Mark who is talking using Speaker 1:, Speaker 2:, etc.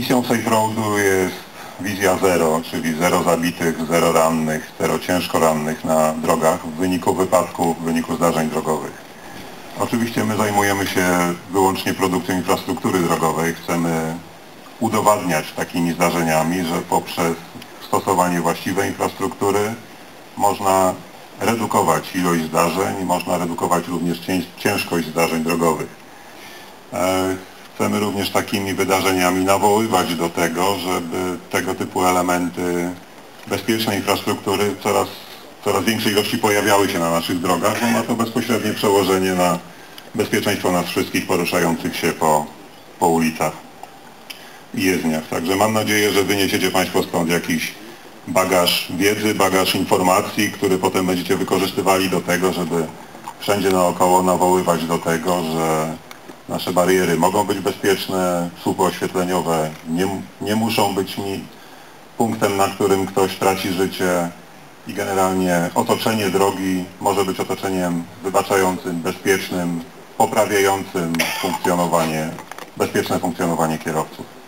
Speaker 1: Misją Safe Roadu jest wizja zero, czyli zero zabitych, zero rannych, zero ciężko rannych na drogach w wyniku wypadków, w wyniku zdarzeń drogowych. Oczywiście my zajmujemy się wyłącznie produkcją infrastruktury drogowej. Chcemy udowadniać takimi zdarzeniami, że poprzez stosowanie właściwej infrastruktury można redukować ilość zdarzeń i można redukować również cię- ciężkość zdarzeń drogowych. Chcemy również takimi wydarzeniami nawoływać do tego, żeby tego typu elementy bezpiecznej infrastruktury coraz, coraz większej ilości pojawiały się na naszych drogach, bo ma to bezpośrednie przełożenie na bezpieczeństwo nas wszystkich poruszających się po, po ulicach i jezdniach. Także mam nadzieję, że wyniesiecie Państwo stąd jakiś bagaż wiedzy, bagaż informacji, który potem będziecie wykorzystywali do tego, żeby wszędzie naokoło nawoływać do tego, że nasze bariery mogą być bezpieczne, słupy oświetleniowe nie, nie muszą być mi punktem, na którym ktoś traci życie i generalnie otoczenie drogi może być otoczeniem wybaczającym, bezpiecznym, poprawiającym funkcjonowanie, bezpieczne funkcjonowanie kierowców.